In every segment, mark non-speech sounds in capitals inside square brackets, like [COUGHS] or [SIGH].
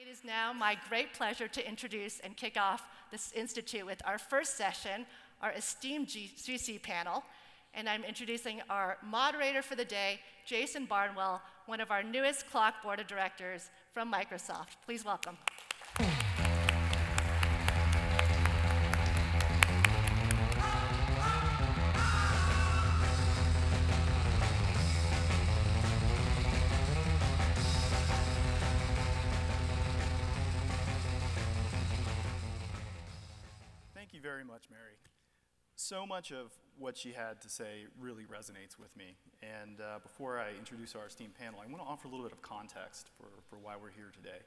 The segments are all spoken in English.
It is now my great pleasure to introduce and kick off this institute with our first session, our esteemed GC panel. And I'm introducing our moderator for the day, Jason Barnwell, one of our newest CLOC Board of Directors from Microsoft. Please welcome. Very much, Mary. So much of what she had to say really resonates with me. And uh, before I introduce our esteemed panel, I want to offer a little bit of context for, for why we're here today.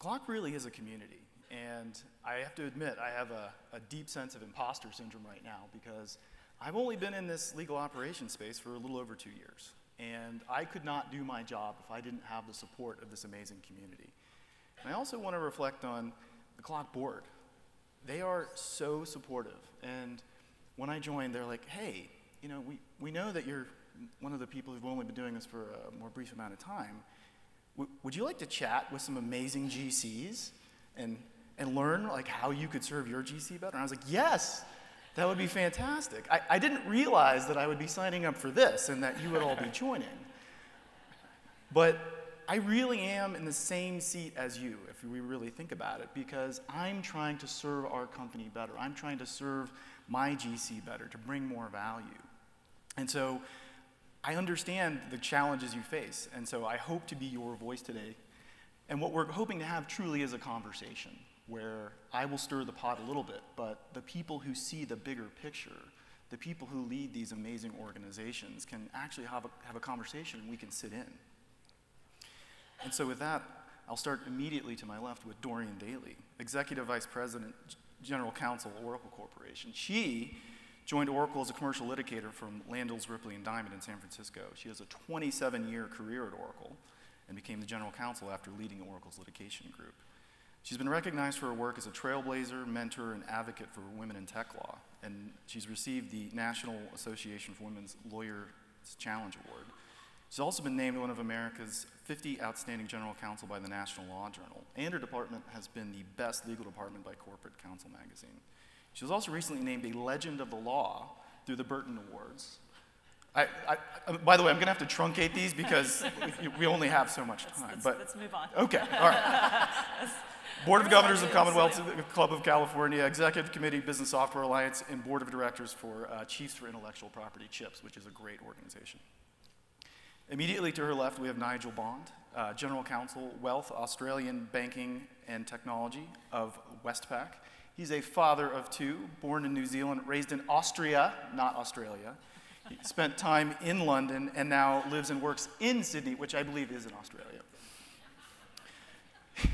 CLOC really is a community. And I have to admit, I have a, a deep sense of imposter syndrome right now because I've only been in this legal operations space for a little over two years. And I could not do my job if I didn't have the support of this amazing community. And I also want to reflect on the CLOC board they are so supportive. And when I joined, they're like, hey, you know, we, we know that you're one of the people who've only been doing this for a more brief amount of time. W would you like to chat with some amazing GCs and, and learn like how you could serve your GC better? And I was like, yes, that would be fantastic. I, I didn't realize that I would be signing up for this and that you would all be joining. But I really am in the same seat as you, if we really think about it, because I'm trying to serve our company better. I'm trying to serve my GC better, to bring more value. And so I understand the challenges you face, and so I hope to be your voice today. And what we're hoping to have truly is a conversation where I will stir the pot a little bit, but the people who see the bigger picture, the people who lead these amazing organizations, can actually have a, have a conversation and we can sit in. And so with that, I'll start immediately to my left with Dorian Daley, Executive Vice President, General Counsel, Oracle Corporation. She joined Oracle as a commercial litigator from Landels, Ripley, and Diamond in San Francisco. She has a 27-year career at Oracle and became the general counsel after leading Oracle's litigation group. She's been recognized for her work as a trailblazer, mentor, and advocate for women in tech law, and she's received the National Association for Women's Lawyers Challenge Award. She's also been named one of America's 50 Outstanding General Counsel by the National Law Journal, and her department has been the best legal department by Corporate Counsel magazine. She was also recently named a Legend of the Law through the Burton Awards. I, I, by the way, I'm going to have to truncate these because [LAUGHS] we only have so much time. Let's, but let's move on. Okay, all right. [LAUGHS] Board of Governors of Commonwealth Club of California, Executive Committee Business Software Alliance, and Board of Directors for uh, Chiefs for Intellectual Property, CHIPS, which is a great organization. Immediately to her left, we have Nigel Bond, uh, General Counsel, Wealth, Australian Banking and Technology of Westpac. He's a father of two, born in New Zealand, raised in Austria, not Australia. He [LAUGHS] spent time in London and now lives and works in Sydney, which I believe is in Australia. [LAUGHS]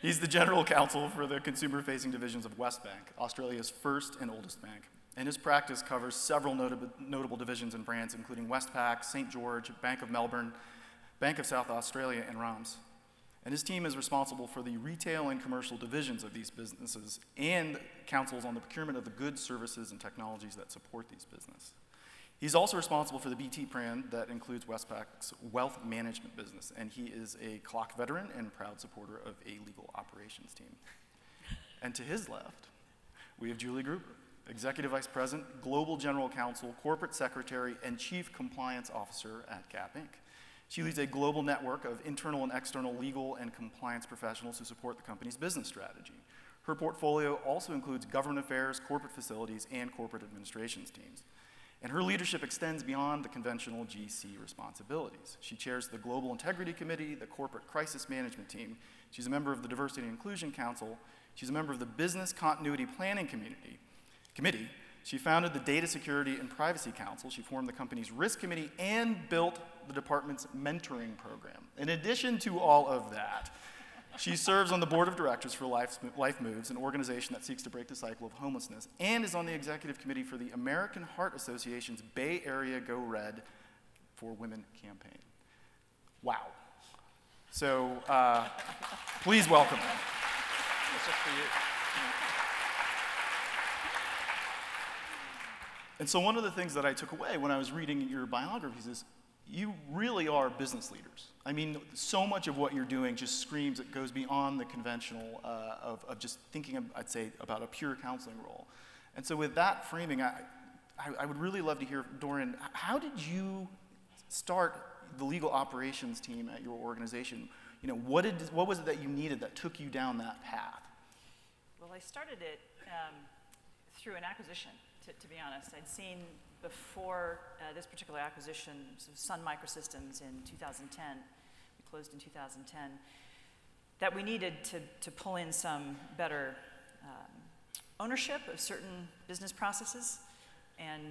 He's the general counsel for the consumer facing divisions of Westpac, Australia's first and oldest bank and his practice covers several notable, notable divisions in France, including Westpac, St. George, Bank of Melbourne, Bank of South Australia, and RAMS. And his team is responsible for the retail and commercial divisions of these businesses and counsels on the procurement of the goods, services, and technologies that support these businesses. He's also responsible for the BT brand that includes Westpac's wealth management business, and he is a CLOC veteran and proud supporter of a legal operations team. And to his left, we have Julie Gruber. Executive Vice President, Global General Counsel, Corporate Secretary, and Chief Compliance Officer at Gap Inc. She leads a global network of internal and external legal and compliance professionals who support the company's business strategy. Her portfolio also includes government affairs, corporate facilities, and corporate administrations teams. And her leadership extends beyond the conventional GC responsibilities. She chairs the Global Integrity Committee, the Corporate Crisis Management Team. She's a member of the Diversity and Inclusion Council. She's a member of the Business Continuity Planning Community, committee, she founded the Data Security and Privacy Council. She formed the company's risk committee and built the department's mentoring program. In addition to all of that, she serves on the board of directors for Life, Life Moves, an organization that seeks to break the cycle of homelessness, and is on the executive committee for the American Heart Association's Bay Area Go Red for Women campaign. Wow. So uh, please welcome her. This is for you. And so one of the things that I took away when I was reading your biographies is you really are business leaders. I mean, so much of what you're doing just screams, it goes beyond the conventional uh, of, of just thinking, of, I'd say, about a pure counseling role. And so, with that framing, I, I, I would really love to hear, Dorian, how did you start the legal operations team at your organization? You know, what, did, what was it that you needed that took you down that path? Well, I started it um, through an acquisition, to, to, be honest. I'd seen before uh, this particular acquisition, so Sun Microsystems in 2010, we closed in 2010, that we needed to, to pull in some better um, ownership of certain business processes and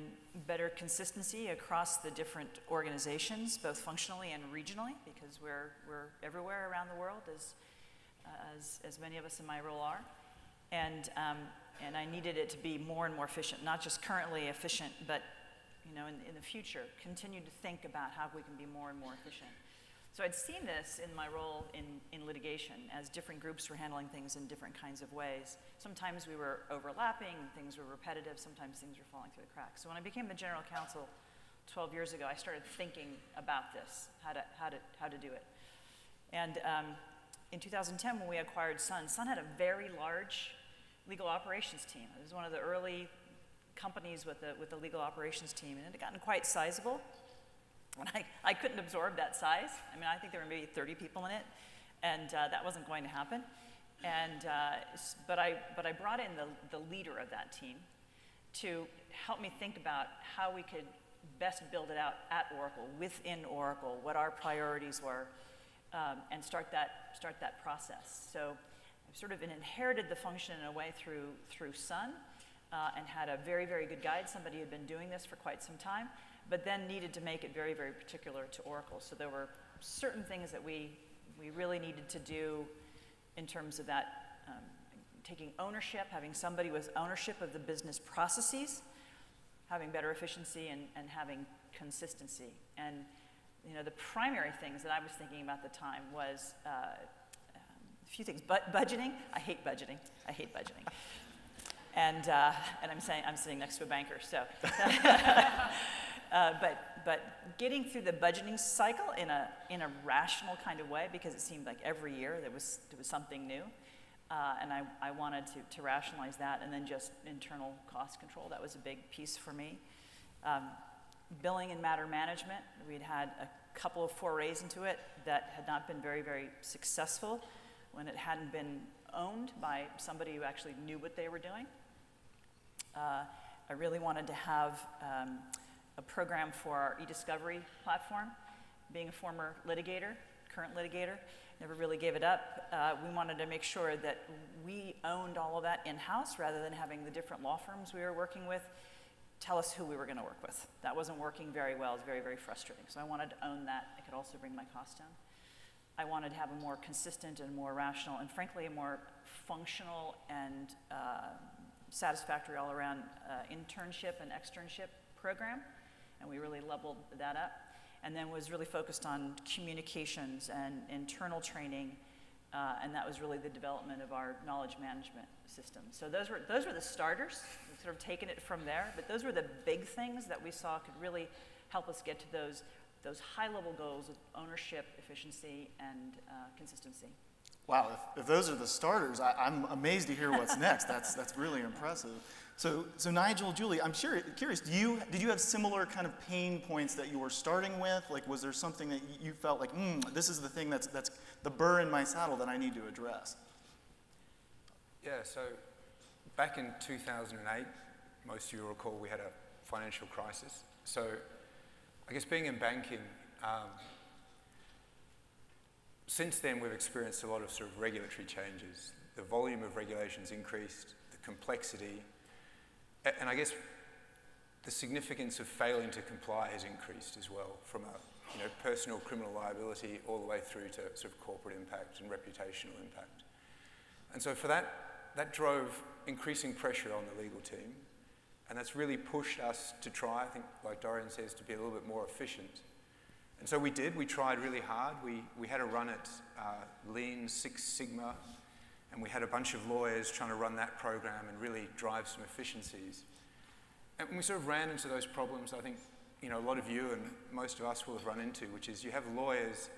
better consistency across the different organizations, both functionally and regionally, because we're, we're everywhere around the world, as, uh, as, as many of us in my role are. And, um, and I needed it to be more and more efficient, not just currently efficient, but you know, in, in the future, continue to think about how we can be more and more efficient. So I'd seen this in my role in, in litigation as different groups were handling things in different kinds of ways. Sometimes we were overlapping, things were repetitive, sometimes things were falling through the cracks. So when I became the general counsel 12 years ago, I started thinking about this, how to, how to, how to do it. And um, in 2010, when we acquired Sun, Sun had a very large legal operations team. It was one of the early companies with a, with a legal operations team, and it had gotten quite sizable. And I, I couldn't absorb that size. I mean, I think there were maybe 30 people in it, and uh, that wasn't going to happen. And, uh, but, I, but I brought in the, the leader of that team to help me think about how we could best build it out at Oracle, within Oracle, what our priorities were, um, and start that, start that process. So sort of inherited the function in a way through, through Sun, uh, and had a very, very good guide, somebody who had been doing this for quite some time, but then needed to make it very, very particular to Oracle. So there were certain things that we, we really needed to do in terms of that, um, taking ownership, having somebody with ownership of the business processes, having better efficiency, and, and having consistency. And you know, the primary things that I was thinking about the time was uh, a few things. But budgeting, I hate budgeting. I hate budgeting. And, uh, and I'm saying I'm sitting next to a banker, so. [LAUGHS] uh, but, but getting through the budgeting cycle in a, in a rational kind of way, because it seemed like every year there was, there was something new. Uh, and I, I wanted to, to rationalize that, and then just internal cost control. That was a big piece for me. Um, billing and matter management, we'd had a couple of forays into it that had not been very, very successful when it hadn't been owned by somebody who actually knew what they were doing. Uh, I really wanted to have um, a program for our e-discovery platform. Being a former litigator, current litigator, never really gave it up. Uh, we wanted to make sure that we owned all of that in-house rather than having the different law firms we were working with tell us who we were going to work with. That wasn't working very well. It was very, very frustrating. So I wanted to own that. I could also bring my cost down. I wanted to have a more consistent and more rational, and frankly, a more functional and uh, satisfactory all around uh, internship and externship program, and we really leveled that up. And then was really focused on communications and internal training, uh, and that was really the development of our knowledge management system. So those were, those were the starters, We've sort of taken it from there, but those were the big things that we saw could really help us get to those, those high level goals of ownership, efficiency, and uh, consistency. Wow, if, if, those are the starters, I, am amazed to hear what's next. That's, that's really impressive. So, so Nigel, Julie, I'm sure, curious, do you, did you have similar kind of pain points that you were starting with? Like, was there something that you felt like, hmm, this is the thing that's, that's the burr in my saddle that I need to address? Yeah, so back in 2008, most of you recall we had a financial crisis. So I guess being in banking, um, since then, we've experienced a lot of sort of regulatory changes. The volume of regulations increased, the complexity, and I guess the significance of failing to comply has increased as well, from a you know, personal criminal liability all the way through to sort of corporate impact and reputational impact. And so for that, that drove increasing pressure on the legal team, and that's really pushed us to try, I think, like Dorian says, to be a little bit more efficient and so we did. We tried really hard. We, we had a run at uh, Lean Six Sigma, and we had a bunch of lawyers trying to run that program and really drive some efficiencies. And we sort of ran into those problems, I think, you know, a lot of you and most of us will have run into, which is you have lawyers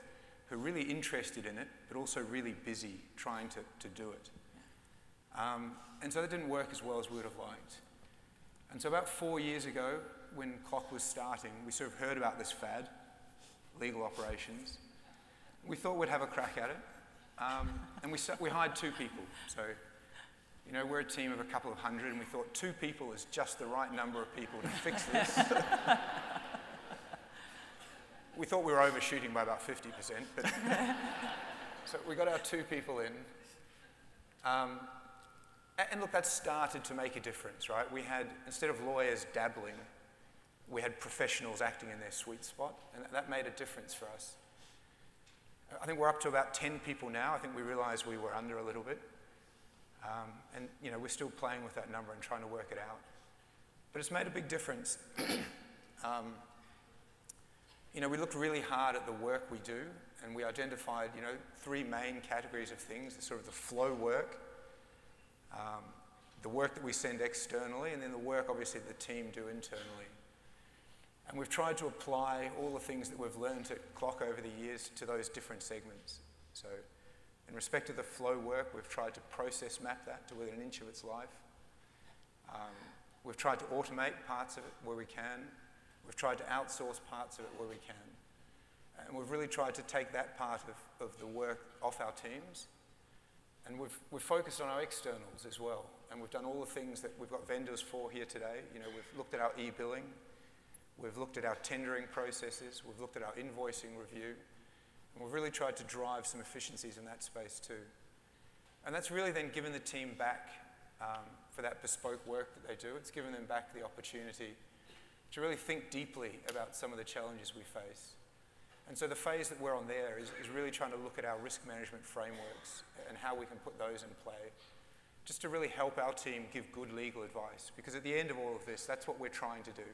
who are really interested in it, but also really busy trying to, to do it. Um, and so that didn't work as well as we would have liked. And so about four years ago, when CLOC was starting, we sort of heard about this fad, legal operations. We thought we'd have a crack at it. Um, and we, we hired two people. So, you know, we're a team of a couple of hundred, and we thought two people is just the right number of people to fix this. [LAUGHS] we thought we were overshooting by about 50%, but [LAUGHS] so we got our two people in. Um, and look, that started to make a difference, right? We had, instead of lawyers dabbling, we had professionals acting in their sweet spot, and that made a difference for us. I think we're up to about 10 people now. I think we realized we were under a little bit. Um, and, you know, we're still playing with that number and trying to work it out. But it's made a big difference. [COUGHS] um, you know, we looked really hard at the work we do, and we identified, you know, three main categories of things, sort of the flow work, um, the work that we send externally, and then the work, obviously, the team do internally. And we've tried to apply all the things that we've learned at CLOC over the years to those different segments. So, in respect to the flow work, we've tried to process map that to within an inch of its life. Um, we've tried to automate parts of it where we can. We've tried to outsource parts of it where we can. And we've really tried to take that part of, of the work off our teams and we've, we've focused on our externals as well. And we've done all the things that we've got vendors for here today. You know, we've looked at our e-billing. We've looked at our tendering processes. We've looked at our invoicing review. And we've really tried to drive some efficiencies in that space too. And that's really then given the team back um, for that bespoke work that they do. It's given them back the opportunity to really think deeply about some of the challenges we face. And so the phase that we're on there is, is really trying to look at our risk management frameworks and how we can put those in play just to really help our team give good legal advice. Because at the end of all of this, that's what we're trying to do.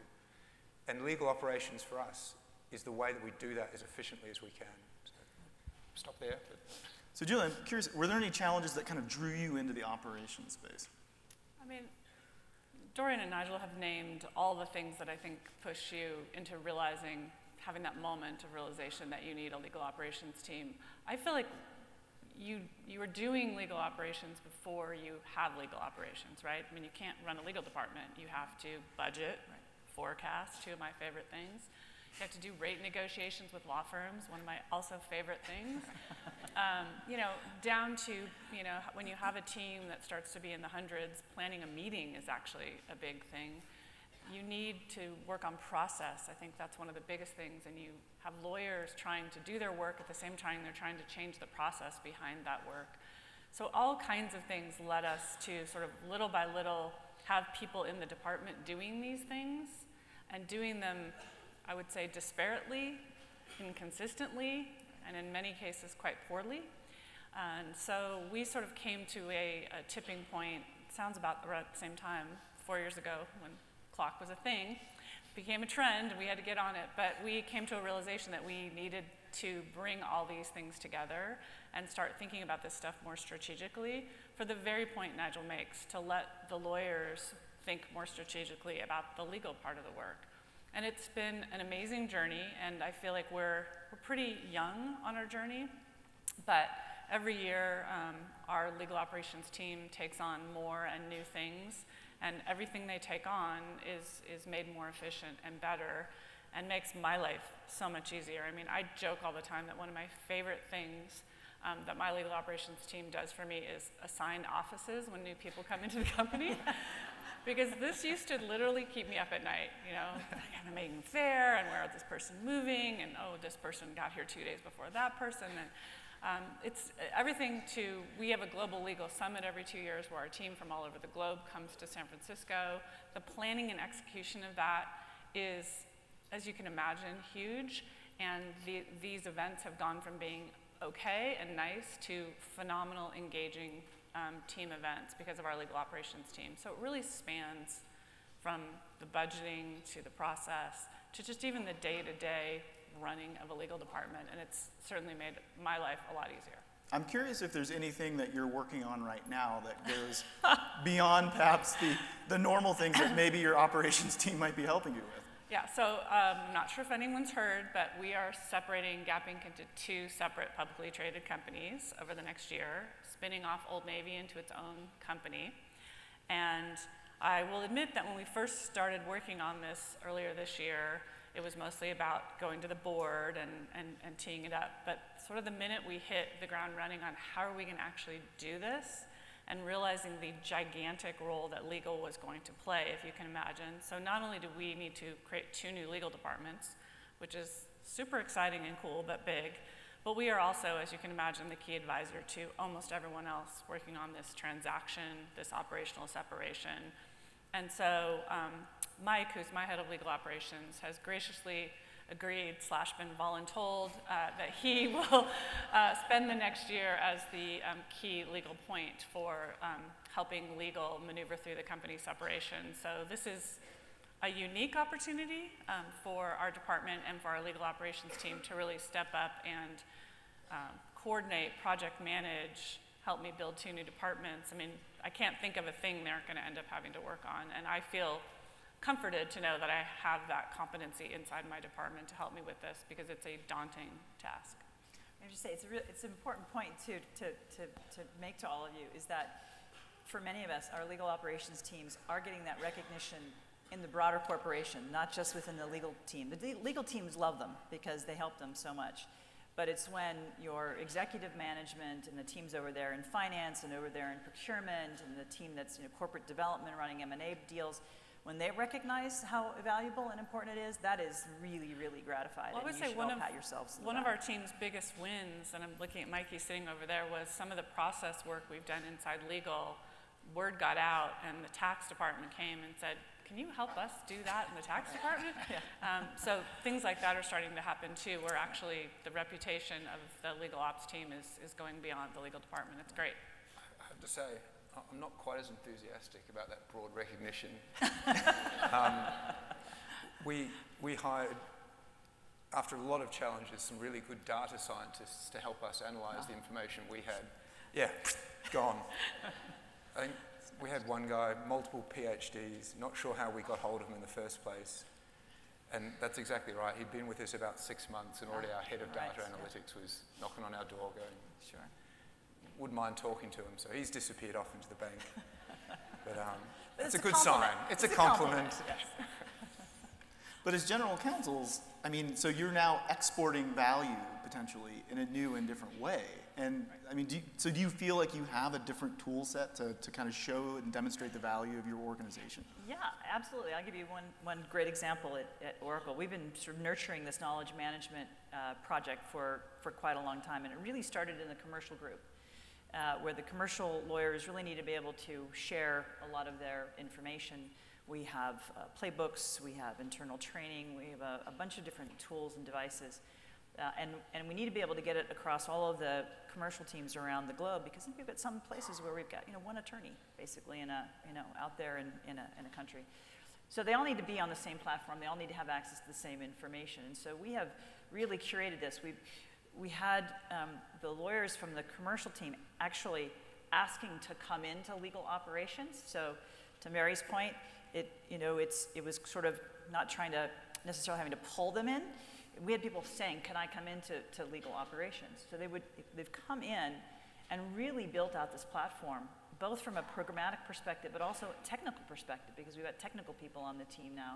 And legal operations for us is the way that we do that as efficiently as we can. So, stop there. But. So, Julie, I'm curious, were there any challenges that kind of drew you into the operations space? I mean, Dorian and Nigel have named all the things that I think push you into realizing having that moment of realization that you need a legal operations team. I feel like you, you are doing legal operations before you have legal operations, right? I mean, you can't run a legal department. You have to budget, right. forecast, two of my favorite things. You have to do rate negotiations with law firms, one of my also favorite things. [LAUGHS] um, you know, down to, you know, when you have a team that starts to be in the hundreds, planning a meeting is actually a big thing you need to work on process. I think that's one of the biggest things. And you have lawyers trying to do their work at the same time they're trying to change the process behind that work. So all kinds of things led us to sort of little by little have people in the department doing these things and doing them, I would say, disparately, inconsistently, and in many cases quite poorly. And so we sort of came to a, a tipping point, sounds about around the same time, four years ago when CLOC was a thing, became a trend, and we had to get on it. But we came to a realization that we needed to bring all these things together and start thinking about this stuff more strategically for the very point Nigel makes, to let the lawyers think more strategically about the legal part of the work. And it's been an amazing journey, and I feel like we're, we're pretty young on our journey, but every year um, our legal operations team takes on more and new things and everything they take on is, is made more efficient and better and makes my life so much easier. I mean, I joke all the time that one of my favorite things um, that my legal operations team does for me is assign offices when new people come into the [LAUGHS] company. because this used to literally keep me up at night, you know, I'm making fair and where is this person moving and oh, this person got here two days before that person. And, um, it's everything to, we have a global legal summit every two years where our team from all over the globe comes to San Francisco. The planning and execution of that is, as you can imagine, huge. And the, these events have gone from being okay and nice to phenomenal, engaging um, team events because of our legal operations team. So it really spans from the budgeting to the process to just even the day to day running of a legal department, and it's certainly made my life a lot easier. I'm curious if there's anything that you're working on right now that goes [LAUGHS] beyond perhaps the, the normal things that maybe your operations [LAUGHS] team might be helping you with. Yeah, so um, I'm not sure if anyone's heard, but we are separating Gap Inc. into two separate publicly traded companies over the next year, spinning off Old Navy into its own company. And I will admit that when we first started working on this earlier this year, it was mostly about going to the board and, and, and teeing it up. But sort of the minute we hit the ground running on how are we going to actually do this, and realizing the gigantic role that legal was going to play, if you can imagine. So not only do we need to create two new legal departments, which is super exciting and cool, but big, but we are also, as you can imagine, the key advisor to almost everyone else working on this transaction, this operational separation. And so um, Mike, who's my head of legal operations, has graciously agreed slash been voluntold uh, that he [LAUGHS] will uh, spend the next year as the um, key legal point for um, helping legal maneuver through the company separation. So this is a unique opportunity um, for our department and for our legal operations team to really step up and um, coordinate, project manage, help me build two new departments. I mean, I can't think of a thing they're going to end up having to work on, and I feel comforted to know that I have that competency inside my department to help me with this because it's a daunting task. I just say it's, a real, it's an important point too to, to, to make to all of you is that for many of us, our legal operations teams are getting that recognition in the broader corporation, not just within the legal team. The legal teams love them because they help them so much. But it's when your executive management and the teams over there in finance and over there in procurement and the team that's you know, corporate development running M&A deals, when they recognize how valuable and important it is, that is really, really gratifying. Well, I would say one of, one of our team's biggest wins, and I'm looking at Mikey sitting over there, was some of the process work we've done inside legal. Word got out, and the tax department came and said, can you help us do that in the tax [LAUGHS] department? yeah. um, so things like that are starting to happen too, where actually the reputation of the legal ops team is, is going beyond the legal department. It's great. I have to say, I'm not quite as enthusiastic about that broad recognition. [LAUGHS] um, we, we hired, after a lot of challenges, some really good data scientists to help us analyze the information we had. Yeah, gone. [LAUGHS] I think we had one guy, multiple PhDs, not sure how we got hold of him in the first place. And that's exactly right. He'd been with us about six months, and already our head of data right, analytics yeah. was knocking on our door going, sure wouldn't mind talking to him. So he's disappeared off into the bank. [LAUGHS] but, um, but it's, it's, a good sign. It's, it's a, a, compliment. compliment. Yes. [LAUGHS] but as general counsels, I mean, so you're now exporting value potentially in a new and different way. And I mean, do you, so do you feel like you have a different tool set to, to kind of show and demonstrate the value of your organization? Yeah, absolutely. I'll give you one, one great example at, at Oracle. We've been sort of nurturing this knowledge management uh, project for, for quite a long time, and it really started in the commercial group uh, where the commercial lawyers really need to be able to share a lot of their information. We have uh, playbooks, we have internal training, we have a, a bunch of different tools and devices. Uh, and, and we need to be able to get it across all of the commercial teams around the globe because we've got some places where we've got you know, one attorney basically in a, you know, out there in, in, a, in a country. So they all need to be on the same platform. They all need to have access to the same information. And so we have really curated this. We've, we had um, the lawyers from the commercial team actually asking to come into legal operations. So to Mary's point, it, you know, it's, it was sort of not trying to necessarily having to pull them in. We had people saying, can I come into to legal operations? So they would, they've come in and really built out this platform, both from a programmatic perspective, but also a technical perspective, because we've got technical people on the team now.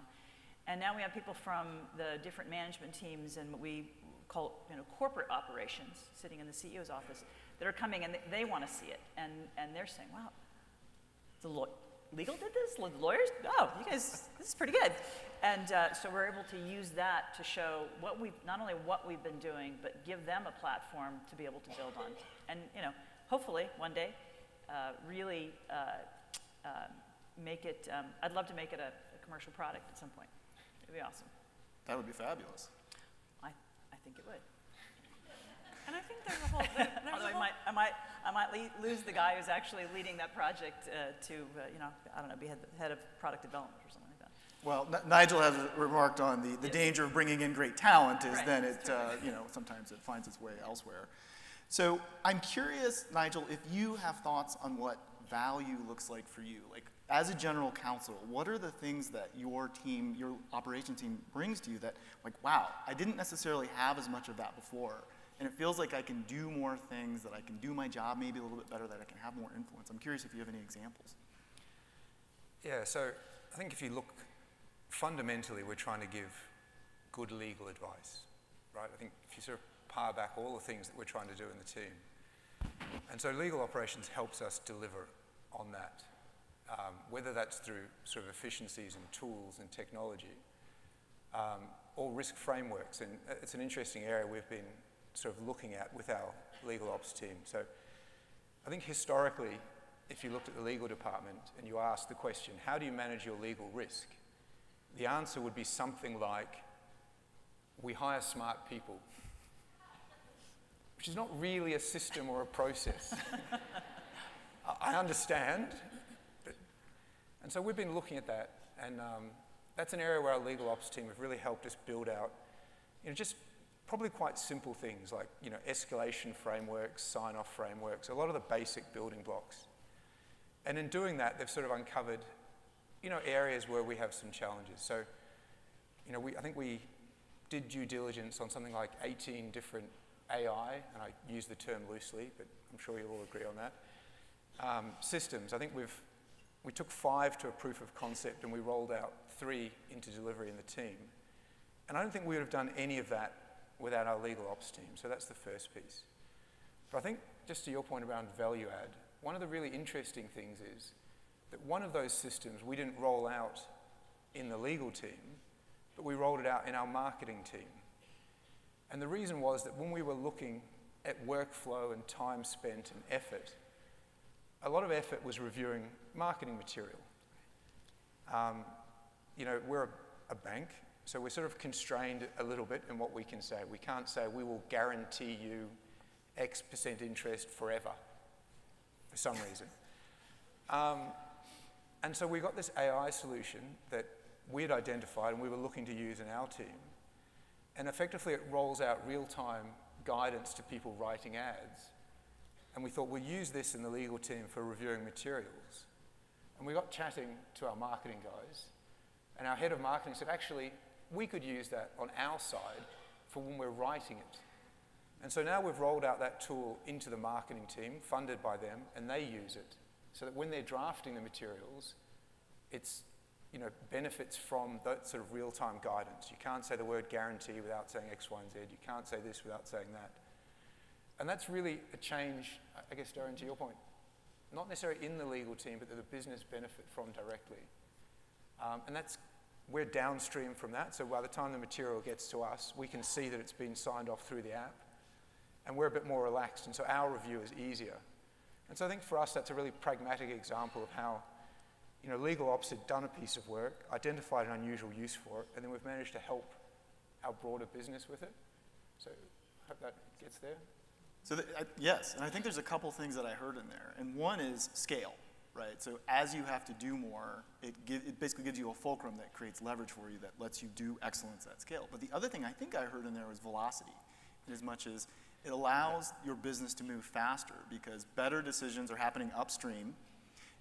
And now we have people from the different management teams and we call you know, corporate operations sitting in the CEO's office that are coming and they, they want to see it. And, and they're saying, wow, the law- legal did this? Lawyers? Oh, you guys, this is pretty good. And uh, so we're able to use that to show what we've, not only what we've been doing, but give them a platform to be able to build on. And, you know, hopefully one day, uh, really uh, uh make it, um, I'd love to make it a, a commercial product at some point. It'd be awesome. That would be fabulous I, I think it would. And I think there's a whole. There, Although I might, I might, I might lose the guy who's actually leading that project uh, to, uh, you know, I don't know, be head, head of product development or something like that. Well, N Nigel has remarked on the, the yes. danger of bringing in great talent is right. then it, uh, you know, sometimes it finds its way elsewhere. So I'm curious, Nigel, if you have thoughts on what value looks like for you. Like as a general counsel, what are the things that your team, your operation team brings to you that, like, wow, I didn't necessarily have as much of that before, and it feels like I can do more things, that I can do my job maybe a little bit better, that I can have more influence. I'm curious if you have any examples. Yeah, so I think if you look fundamentally, we're trying to give good legal advice, right? I think if you sort of power back all the things that we're trying to do in the team. And so legal operations helps us deliver on that, um, whether that's through sort of efficiencies and tools and technology, um, or risk frameworks. And it's an interesting area we've been sort of looking at with our legal ops team. So I think historically, if you looked at the legal department and you asked the question, how do you manage your legal risk? The answer would be something like, we hire smart people which is not really a system or a process. [LAUGHS] I understand. And so we've been looking at that, and um, that's an area where our legal ops team have really helped us build out, you know, just probably quite simple things like, you know, escalation frameworks, sign-off frameworks, a lot of the basic building blocks. And in doing that, they've sort of uncovered, you know, areas where we have some challenges. So, you know, we, I think we did due diligence on something like 18 different AI, and I use the term loosely, but I'm sure you'll all agree on that. Um, systems, I think we've, we took five to a proof of concept and we rolled out three into delivery in the team. And I don't think we would have done any of that without our legal ops team, so that's the first piece. But I think, just to your point around value add, one of the really interesting things is that one of those systems we didn't roll out in the legal team, but we rolled it out in our marketing team. And the reason was that when we were looking at workflow and time spent and effort, a lot of effort was reviewing marketing material. Um, you know, we're a, a, bank, so we're sort of constrained a little bit in what we can say. We can't say we will guarantee you X percent interest forever for some reason. Um, and so we got this AI solution that we had identified and we were looking to use in our team. And effectively, it rolls out real time guidance to people writing ads. And we thought we'll use this in the legal team for reviewing materials. And we got chatting to our marketing guys. And our head of marketing said, actually, we could use that on our side for when we're writing it. And so now we've rolled out that tool into the marketing team, funded by them, and they use it. So that when they're drafting the materials, it's you know, benefits from that sort of real-time guidance. You can't say the word guarantee without saying X, Y, and Z. You can't say this without saying that. And that's really a change, I guess, Dorian, to your point, not necessarily in the legal team, but that the business benefit from directly. Um, and that's, we're downstream from that, so by the time the material gets to us, we can see that it's been signed off through the app, and we're a bit more relaxed, and so our review is easier. And so I think for us, that's a really pragmatic example of how you know, legal ops had done a piece of work, identified an unusual use for it, and then we've managed to help our broader business with it. So I hope that gets there. So the, uh, yes, and I think there's a couple things that I heard in there, and one is scale, right? So as you have to do more, it, give, it basically gives you a fulcrum that creates leverage for you that lets you do excellence at scale. But the other thing I think I heard in there was velocity, in as much as it allows your business to move faster because better decisions are happening upstream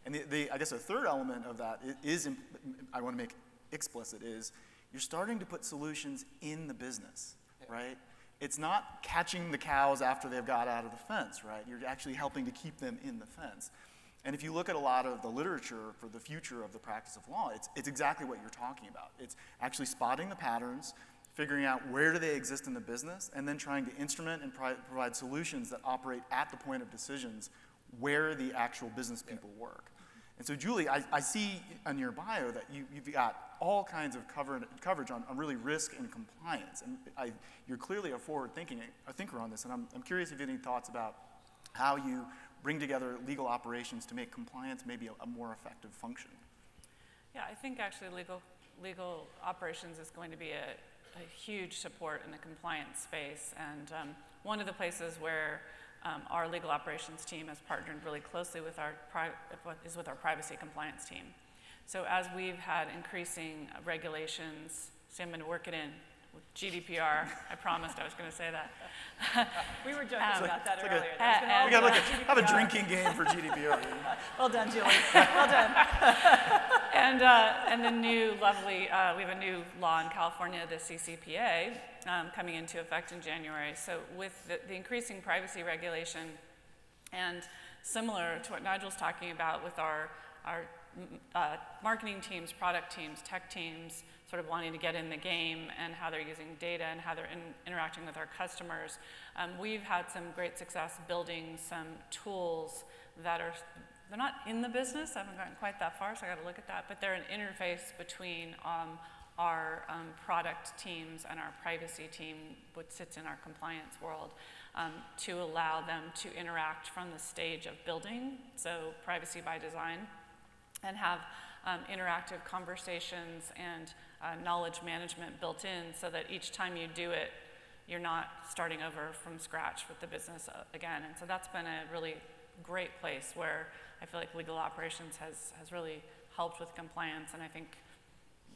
and the, the, I guess a third element of that is, I want to make explicit, is you're starting to put solutions in the business, yeah. right? It's not catching the cows after they've got out of the fence, right? You're actually helping to keep them in the fence. And if you look at a lot of the literature for the future of the practice of law, it's, it's exactly what you're talking about. It's actually spotting the patterns, figuring out where do they exist in the business, and then trying to instrument and provide solutions that operate at the point of decisions where the actual business people yeah. work. And so, Julie, I, I, see on your bio that you, have got all kinds of cover, coverage on, on, really risk and compliance. And I, you're clearly a forward thinking a thinker on this. And I'm, I'm curious if you have any thoughts about how you bring together legal operations to make compliance maybe a, a more effective function. Yeah, I think actually legal, legal operations is going to be a, a huge support in the compliance space. And um, one of the places where um, our legal operations team has partnered really closely with our, is with our privacy compliance team. So as we've had increasing regulations, so I'm going to work it in, GDPR. I promised I was going to say that. [LAUGHS] we were joking Um, about that like earlier. a- That's been uh, all We got like about a, have a drinking game for GDPR. [LAUGHS] Well done, Julie. well done. [LAUGHS] and, uh, and the new lovely, uh, we have a new law in California, the CCPA, um, coming into effect in January. So with the, the increasing privacy regulation and similar to what Nigel's talking about with our, our uh, marketing teams, product teams, tech teams, sort of wanting to get in the game and how they're using data and how they're in, interacting with our customers, um, we've had some great success building some tools that are they're not in the business. I haven't gotten quite that far, so I got to look at that. But they're an interface between um, our um, product teams and our privacy team, which sits in our compliance world, um, to allow them to interact from the stage of building, so privacy by design, and have um, interactive conversations and uh, knowledge management built in so that each time you do it, you're not starting over from scratch with the business uh, again. And so that's been a really great place where I feel like legal operations has, has really helped with compliance. And I think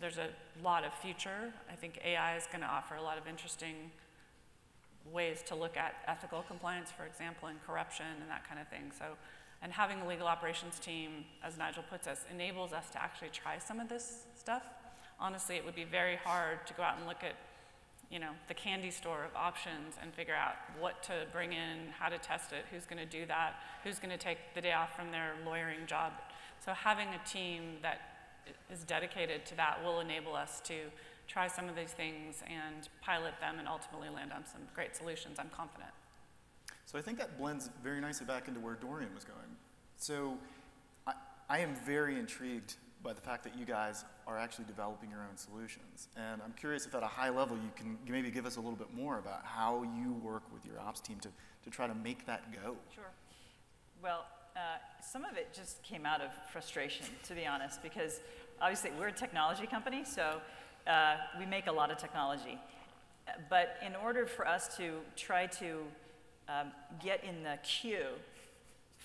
there's a lot of future. I think AI is going to offer a lot of interesting ways to look at ethical compliance, for example, and corruption and that kind of thing. So, and having a legal operations team, as Nigel puts us, enables us to actually try some of this stuff. Honestly, it would be very hard to go out and look at, you know, the candy store of options and figure out what to bring in, how to test it, who's going to do that, who's going to take the day off from their lawyering job. So having a team that is dedicated to that will enable us to try some of these things and pilot them and ultimately land on some great solutions, I'm confident. So I think that blends very nicely back into where Dorian was going. So I, I am very intrigued by the fact that you guys are actually developing your own solutions. And I'm curious if at a high level you can maybe give us a little bit more about how you work with your ops team to, to try to make that go. Sure. Well, uh, some of it just came out of frustration, to be honest, because obviously we're a technology company, so uh, we make a lot of technology. But in order for us to try to um, get in the queue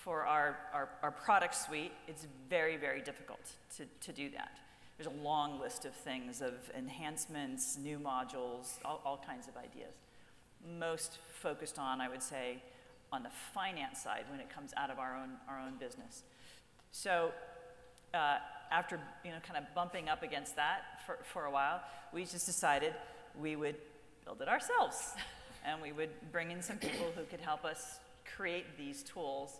for our, our, our product suite, it's very, very difficult to, to do that. There's a long list of things, of enhancements, new modules, all, all kinds of ideas. Most focused on, I would say, on the finance side when it comes out of our own, our own business. So uh, after you know, kind of bumping up against that for, for a while, we just decided we would build it ourselves. [LAUGHS] and we would bring in some people who could help us create these tools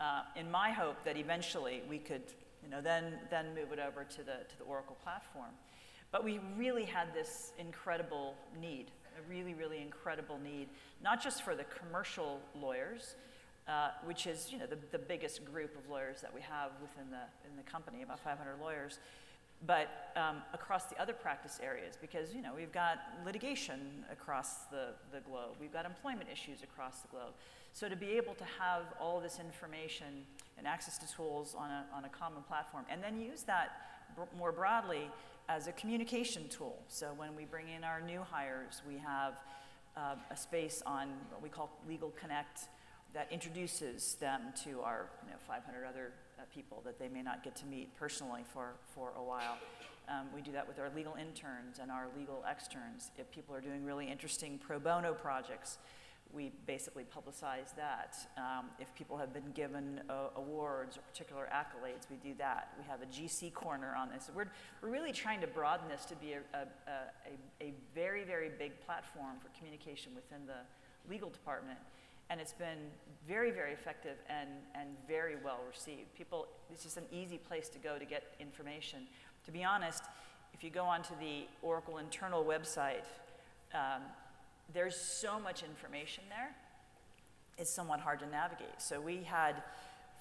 uh, in my hope that eventually we could you know, then, then move it over to the, to the Oracle platform. But we really had this incredible need, a really, really incredible need, not just for the commercial lawyers, uh, which is you know, the, the biggest group of lawyers that we have within the, in the company, about 500 lawyers, but um, across the other practice areas, because you know, we've got litigation across the, the globe, we've got employment issues across the globe. So to be able to have all this information and access to tools on a, on a common platform, and then use that more broadly as a communication tool. So when we bring in our new hires, we have uh, a space on what we call Legal Connect that introduces them to our you know, 500 other uh, people that they may not get to meet personally for, for a while. Um, we do that with our legal interns and our legal externs. If people are doing really interesting pro bono projects, we basically publicize that. Um, if people have been given uh, awards or particular accolades, we do that. We have a GC corner on this. We're, we're really trying to broaden this to be a, a, a, a very, very big platform for communication within the legal department. And it's been very, very effective and, and very well received. People, it's just an easy place to go to get information. To be honest, if you go onto the Oracle internal website, um, there's so much information there, it's somewhat hard to navigate. So we had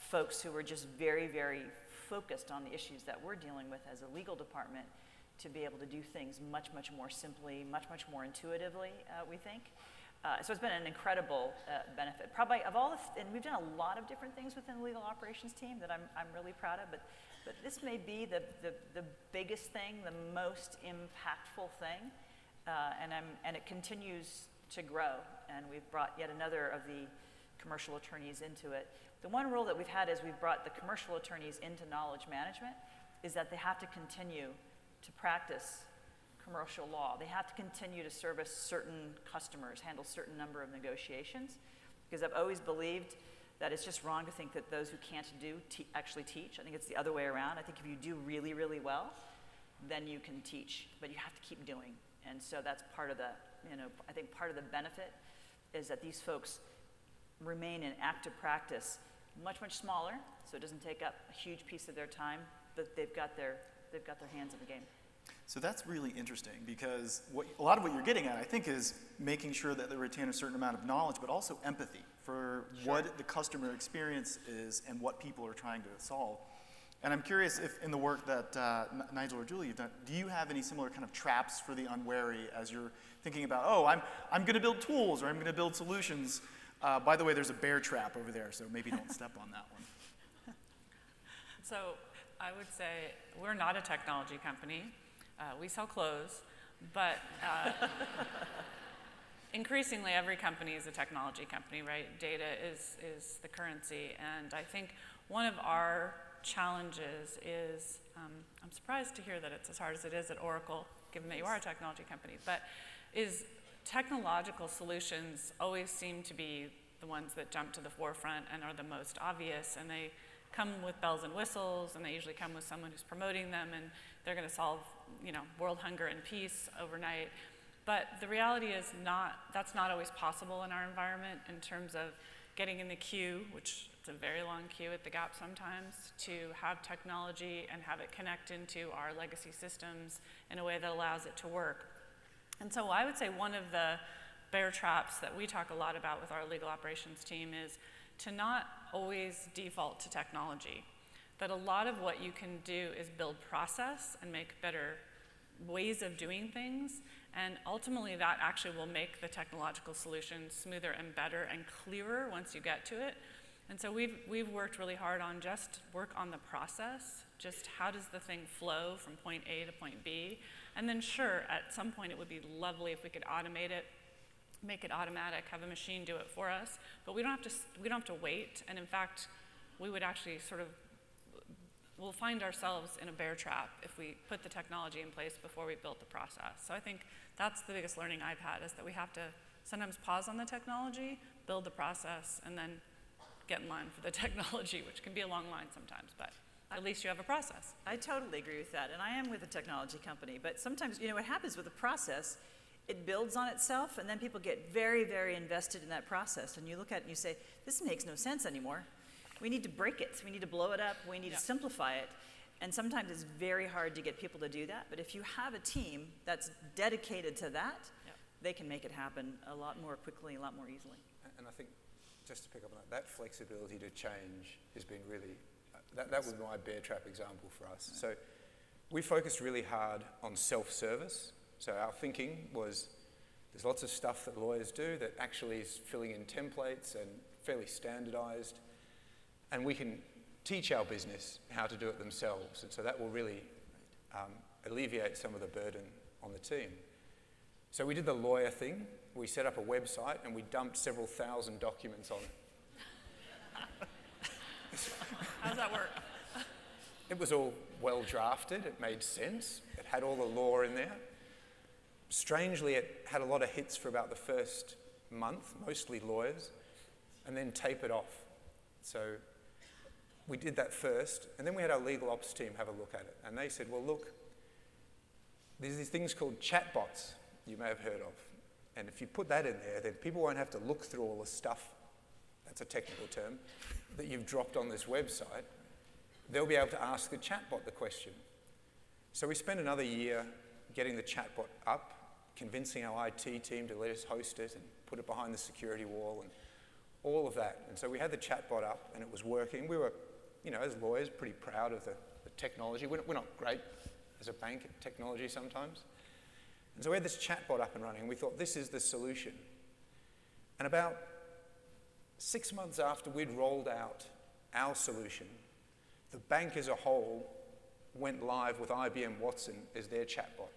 folks who were just very, very focused on the issues that we're dealing with as a legal department to be able to do things much, much more simply, much, much more intuitively, uh, we think. Uh, so it's been an incredible uh, benefit. Probably of all the, th- and we've done a lot of different things within the legal operations team that I'm, I'm really proud of, but, but this may be the, the, the biggest thing, the most impactful thing. Uh, and, I'm, and it continues to grow. And we've brought yet another of the commercial attorneys into it. The one rule that we've had as we've brought the commercial attorneys into knowledge management is that they have to continue to practice commercial law. They have to continue to service certain customers, handle certain number of negotiations, because I've always believed that it's just wrong to think that those who can't do te- actually teach. I think it's the other way around. I think if you do really, really well, then you can teach, but you have to keep doing. And so that's part of the, you know, I think part of the benefit is that these folks remain in active practice, much, much smaller, so it doesn't take up a huge piece of their time, but they've got their, they've got their hands in the game. So that's really interesting because what, a lot of what you're getting at, I think, is making sure that they retain a certain amount of knowledge, but also empathy for sure. what the customer experience is and what people are trying to solve. And I'm curious if in the work that uh, Nigel or Julie you've done, do you have any similar kind of traps for the unwary as you're thinking about, oh, I'm, I'm going to build tools or I'm going to build solutions? Uh, by the way, there's a bear trap over there, so maybe don't step on that one. [LAUGHS] So I would say we're not a technology company. Uh, we sell clothes, but uh, [LAUGHS] increasingly every company is a technology company, right? Data is, is the currency. And I think one of our challenges is um, I'm surprised to hear that it's as hard as it is at Oracle, given that you are a technology company, but is technological solutions always seem to be the ones that jump to the forefront and are the most obvious, and they come with bells and whistles, and they usually come with someone who's promoting them, and they're going to solve, you know, world hunger and peace overnight. But the reality is not, that's not always possible in our environment in terms of getting in the queue, which a very long queue at the Gap sometimes, to have technology and have it connect into our legacy systems in a way that allows it to work. And so I would say one of the bear traps that we talk a lot about with our legal operations team is to not always default to technology. That a lot of what you can do is build process and make better ways of doing things. And ultimately, that actually will make the technological solution smoother and better and clearer once you get to it. And so we've, we've worked really hard on just work on the process, just how does the thing flow from point A to point B. And then, sure, at some point it would be lovely if we could automate it make it automatic, have a machine do it for us. But we don't have to, we don't have to wait. And in fact, we would actually sort of, we'll find ourselves in a bear trap if we put the technology in place before we built the process. So I think that's the biggest learning I've had is that we have to sometimes pause on the technology, build the process, and then get in line for the [LAUGHS] technology, which can be a long line sometimes, but at least you have a process. I totally agree with that. And I am with a technology company, but sometimes, you know, what happens with a process it builds on itself, and then people get very, very invested in that process. And you look at it and you say, this makes no sense anymore. We need to break it. We need to blow it up. We need yeah. to simplify it. And sometimes it's very hard to get people to do that. But if you have a team that's dedicated to that, yeah. they can make it happen a lot more quickly, a lot more easily. And I think, just to pick up on that, that flexibility to change has been really, that, that was my bear trap example for us. So we focused really hard on self service so our thinking was there's lots of stuff that lawyers do that actually is filling in templates and fairly standardized. And we can teach our business how to do it themselves. And so that will really um, alleviate some of the burden on the team. So we did the lawyer thing. We set up a website and we dumped several thousand documents on it. How does that work? It was all well drafted, it made sense, it had all the law in there strangely, it had a lot of hits for about the first month, mostly lawyers, and then tapered off. So we did that first, and then we had our legal ops team have a look at it. And they said, well, look, there's these things called chatbots you may have heard of. And if you put that in there, then people won't have to look through all the stuff, that's a technical term, that you've dropped on this website. They'll be able to ask the chatbot the question. So we spent another year getting the chatbot up, convincing our IT team to let us host it and put it behind the security wall and all of that. And so we had the chatbot up and it was working. We were, you know, as lawyers, pretty proud of the, the technology. We're, we're not great as a bank at technology sometimes. And so we had this chatbot up and running and we thought this is the solution. And about six months after we'd rolled out our solution, the bank as a whole went live with IBM Watson as their chatbot.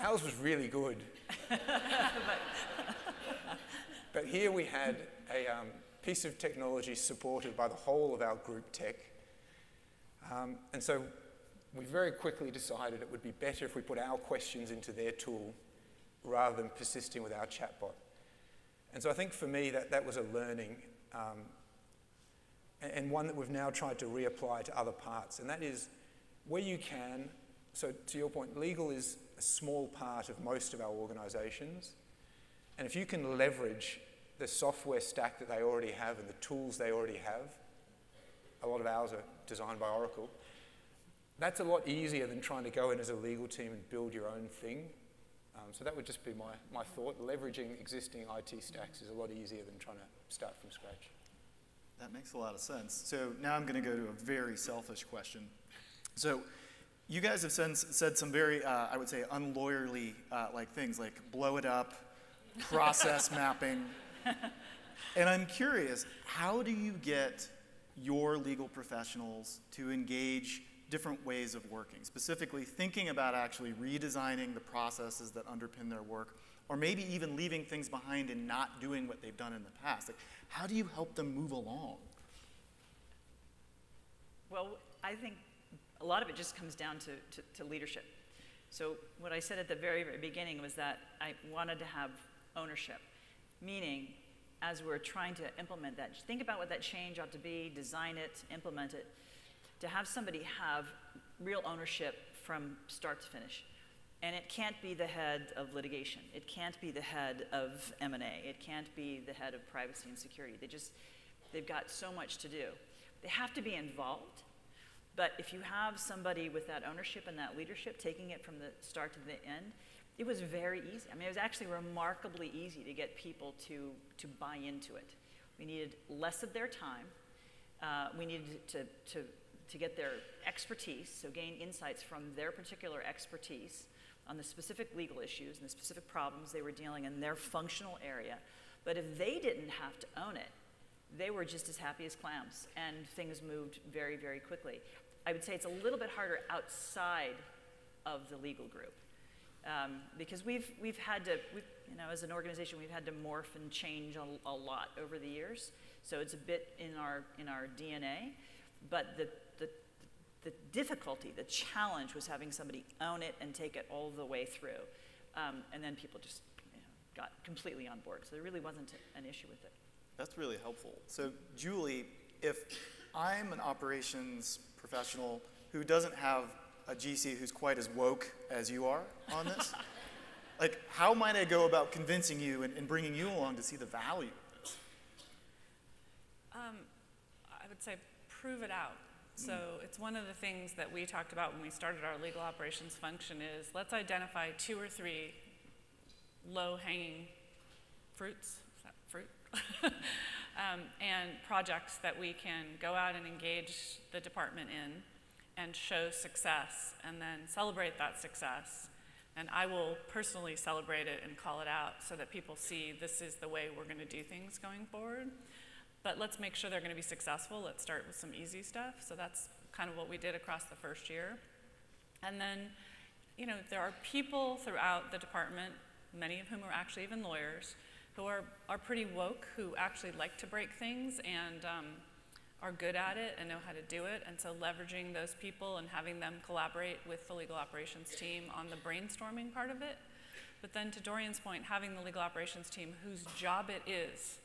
Ours was really good. but here we had a um, piece of technology supported by the whole of our group tech. Um, and so we very quickly decided it would be better if we put our questions into their tool rather than persisting with our chatbot. And so I think for me that, that was a learning um, and one that we've now tried to reapply to other parts. And that is where you can, so to your point, legal is a small part of most of our organizations. And if you can leverage the software stack that they already have and the tools they already have, a lot of ours are designed by Oracle, that's a lot easier than trying to go in as a legal team and build your own thing. Um, so that would just be my, my thought. Leveraging existing IT stacks is a lot easier than trying to start from scratch. That makes a lot of sense. So now I'm going to go to a very selfish question. So you guys have said, said some very, uh, I would say, unlawyerly uh, like things like blow it up, [LAUGHS] process mapping. And I'm curious, how do you get your legal professionals to engage different ways of working, specifically thinking about actually redesigning the processes that underpin their work, or maybe even leaving things behind and not doing what they've done in the past. Like, how do you help them move along? Well, I think a lot of it just comes down to, to, to leadership. So, what I said at the very, very beginning was that I wanted to have ownership, meaning as we're trying to implement that, think about what that change ought to be, design it, implement it, to have somebody have real ownership from start to finish. And it can't be the head of litigation. It can't be the head of M&A. It can't be the head of privacy and security. They just, they've got so much to do. They have to be involved, but if you have somebody with that ownership and that leadership, taking it from the start to the end, it was very easy. I mean, it was actually remarkably easy to get people to, to buy into it. We needed less of their time. Uh, we needed to, to, to get their expertise, so gain insights from their particular expertise on the specific legal issues and the specific problems they were dealing in their functional area. But if they didn't have to own it, they were just as happy as clams, and things moved very, very quickly. I would say it's a little bit harder outside of the legal group. Um, because we've, we've had to, we've, you know, as an organization, we've had to morph and change a, a, lot over the years. So it's a bit in our, in our DNA. But the, the, the difficulty, the challenge was having somebody own it and take it all the way through. Um, and then people just you know, got completely on board. So there really wasn't an issue with it. That's really helpful. So, Julie, if I'm an operations professional who doesn't have a GC who's quite as woke as you are on this, [LAUGHS] like, how might I go about convincing you and, and, bringing you along to see the value of this? Um, I would say prove it out. So it's one of the things that we talked about when we started our legal operations function is let's identify two or three low-hanging fruits, fruit? [LAUGHS] um, and projects that we can go out and engage the department in and show success and then celebrate that success. And I will personally celebrate it and call it out so that people see this is the way we're going to do things going forward. But let's make sure they're going to be successful. Let's start with some easy stuff. So that's kind of what we did across the first year. And then, you know, there are people throughout the department, many of whom are actually even lawyers, who are, are pretty woke, who actually like to break things and um, are good at it and know how to do it. And so leveraging those people and having them collaborate with the legal operations team on the brainstorming part of it. But then to Dorian's point, having the legal operations team whose job it is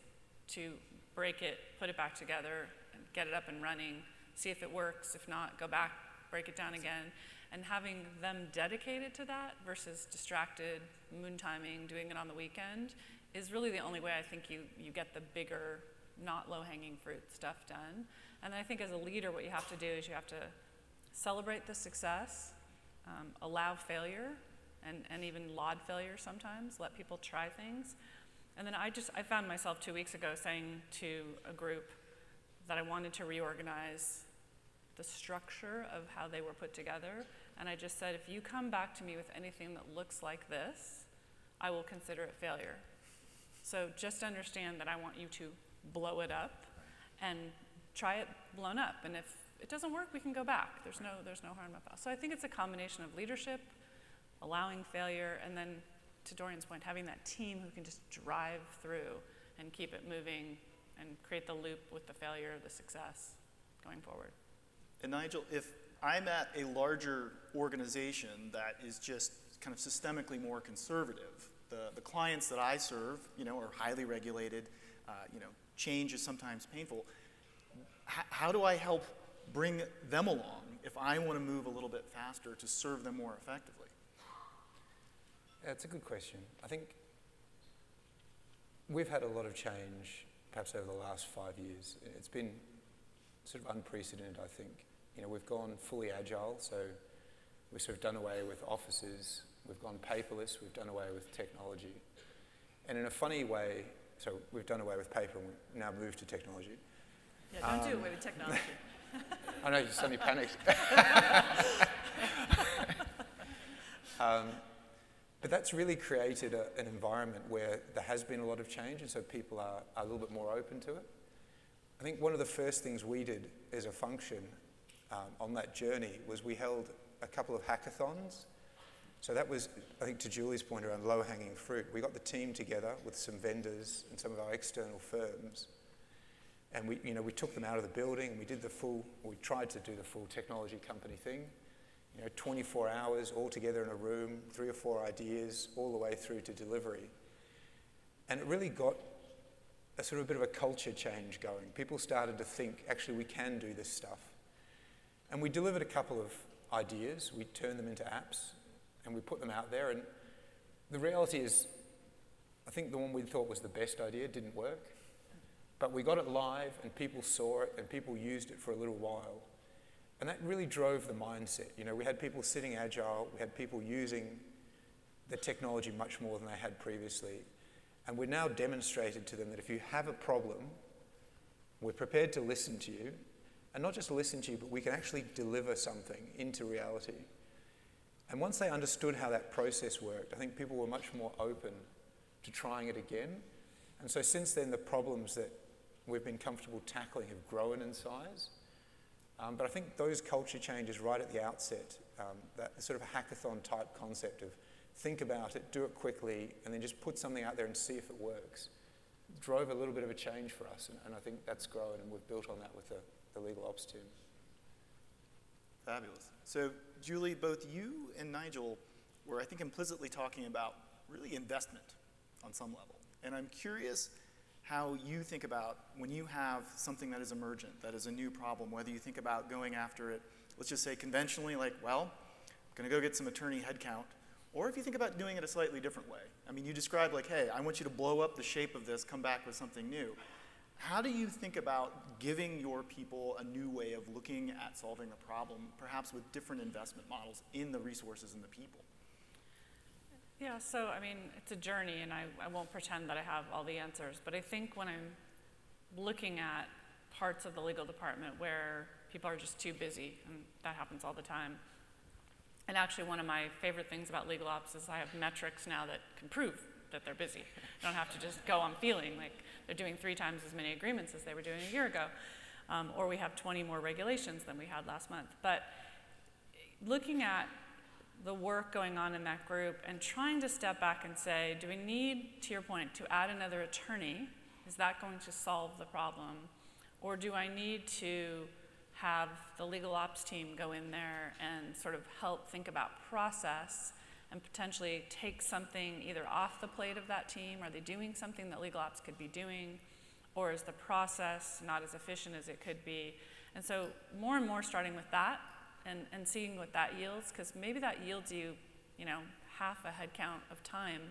to break it, put it back together, and get it up and running, see if it works. If not, go back, break it down again. And having them dedicated to that versus distracted, moon timing, doing it on the weekend is really the only way I think you, you get the bigger, not low hanging fruit stuff done. And I think as a leader, what you have to do is you have to celebrate the success, um, allow failure, and, and even laud failure sometimes, let people try things. And then I just, I found myself two weeks ago saying to a group that I wanted to reorganize the structure of how they were put together. And I just said, if you come back to me with anything that looks like this, I will consider it failure. So just understand that I want you to blow it up and try it blown up. And if it doesn't work, we can go back. There's no, there's no harm So I think it's a combination of leadership, allowing failure, and then to Dorian's point, having that team who can just drive through and keep it moving and create the loop with the failure of the success going forward. And Nigel, if I'm at a larger organization that is just kind of systemically more conservative, the, the clients that I serve, you know, are highly regulated, uh, you know, change is sometimes painful. H- how do I help bring them along if I want to move a little bit faster to serve them more effectively? That's a good question. I think we've had a lot of change perhaps over the last five years. It's been sort of unprecedented, I think. You know, we've gone fully agile, so we've sort of done away with offices, we've gone paperless, we've done away with technology. And in a funny way, so we've done away with paper and we've now moved to technology. Yeah, don't um, do away with technology. [LAUGHS] I know, you suddenly panicked. [LAUGHS] [LAUGHS] um, but that's really created a, an environment where there has been a lot of change, and so people are, are, a little bit more open to it. I think one of the first things we did as a function um, on that journey was we held a couple of hackathons. So that was, I think, to Julie's point around low hanging fruit. We got the team together with some vendors and some of our external firms and we, you know, we took them out of the building and we did the full, we tried to do the full technology company thing. You know, 24 hours all together in a room, three or four ideas, all the way through to delivery. And it really got a sort of a bit of a culture change going. People started to think, actually, we can do this stuff. And we delivered a couple of ideas. We turned them into apps and we put them out there. And the reality is, I think the one we thought was the best idea didn't work. But we got it live and people saw it and people used it for a little while. And that really drove the mindset. You know, we had people sitting agile, we had people using the technology much more than they had previously. And we're now demonstrated to them that if you have a problem, we're prepared to listen to you. And not just listen to you, but we can actually deliver something into reality. And once they understood how that process worked, I think people were much more open to trying it again. And so since then, the problems that we've been comfortable tackling have grown in size. Um, but I think those culture changes right at the outset, um, that sort of hackathon type concept of think about it, do it quickly, and then just put something out there and see if it works, drove a little bit of a change for us. And, and I think that's grown, and we've built on that with the, the legal ops team. Fabulous. So, Julie, both you and Nigel were, I think, implicitly talking about really investment on some level. And I'm curious how you think about when you have something that is emergent, that is a new problem, whether you think about going after it, let's just say conventionally, like, well, I'm going to go get some attorney headcount, or if you think about doing it a slightly different way. I mean, you describe like, hey, I want you to blow up the shape of this, come back with something new. How do you think about giving your people a new way of looking at solving the problem, perhaps with different investment models in the resources and the people? Yeah, so I mean, it's a journey, and I, I won't pretend that I have all the answers, but I think when I'm looking at parts of the legal department where people are just too busy, and that happens all the time. And actually, one of my favorite things about legal ops is I have metrics now that can prove that they're busy. You don't have to just go on feeling like they're doing three times as many agreements as they were doing a year ago, um, or we have 20 more regulations than we had last month. But looking at the work going on in that group and trying to step back and say, do we need, to your point, to add another attorney? Is that going to solve the problem? Or do I need to have the legal ops team go in there and sort of help think about process and potentially take something either off the plate of that team? Are they doing something that legal ops could be doing? Or is the process not as efficient as it could be? And so, more and more starting with that and, and seeing what that yields, because maybe that yields you, you know, half a headcount of time,